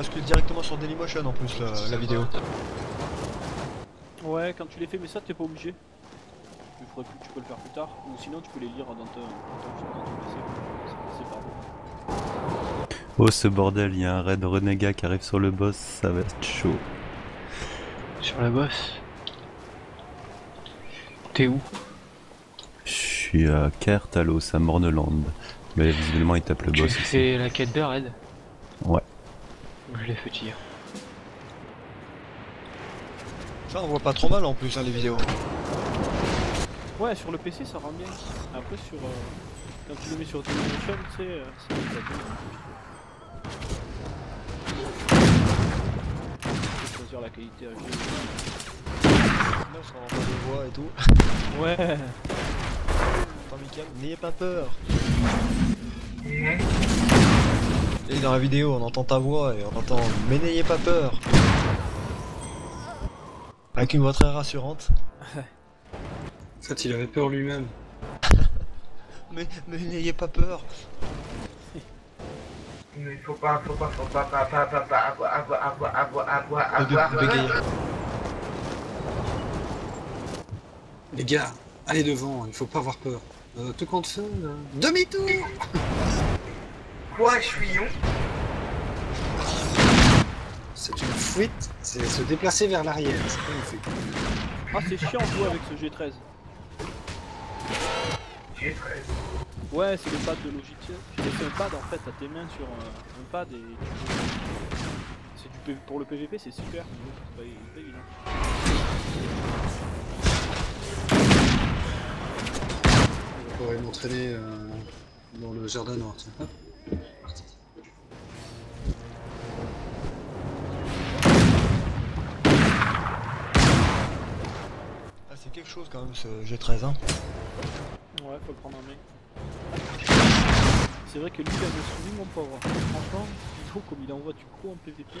bascule directement sur Dailymotion en plus la, la vidéo. Ouais, quand tu les fais, mais ça t'es pas obligé. Il faudrait que tu peux le faire plus tard, ou sinon tu peux les lire dans ton, dans ton, dans ton PC. C'est- C'est pas bon. Oh ce bordel, il y a un raid renégat qui arrive sur le boss, ça va être chaud. Sur la bosse. T'es où? Je suis à Kertalos, à Morneland. Mais visiblement il tape le Tu boss ici. fais la quête de raid? Ouais. Je l'ai fait hier. Ça on voit pas trop mal en plus hein, les vidéos. Ouais, sur le PC ça rend bien. Après, sur. euh, quand tu le mets sur Dailymotion, tu sais, euh, c'est choisir la qualité HD. Là on se rend pas des voix et tout. Ouais. Attends Mickaël, n'ayez pas peur. Et dans la vidéo on entend ta voix et on entend mais n'ayez pas peur. Avec une voix très rassurante. En fait, il avait peur lui-même. Mais, mais n'ayez pas peur. Mais faut pas, faut pas, faut pas, pas, pas, pas, pas, avoir, avoir, avoir, avoir, avoir, Le bé- avoir, bégayer. Les gars, allez devant, il faut pas avoir peur. Euh, tout compte fait, euh, demi-tour Quoi, chouillon C'est une fuite, c'est se déplacer vers l'arrière, c'est pas une fuite. Ah, c'est chiant de jouer avec ce G13. J'ai 13. Ouais, c'est les pads de logiciel. Tu laisses un pad en fait à tes mains sur un, un pad et tu C'est du pour le PVP, c'est super. mais C'est pas, évident. Pourrais m'entraîner euh, dans le jardin noir. tiens. Ah, c'est quelque chose quand même ce G13 hein. Ouais, faut le prendre en main. C'est vrai que lui, il a me suivi mon pauvre. Franchement, Hydro, comme il envoie du coup en PVP.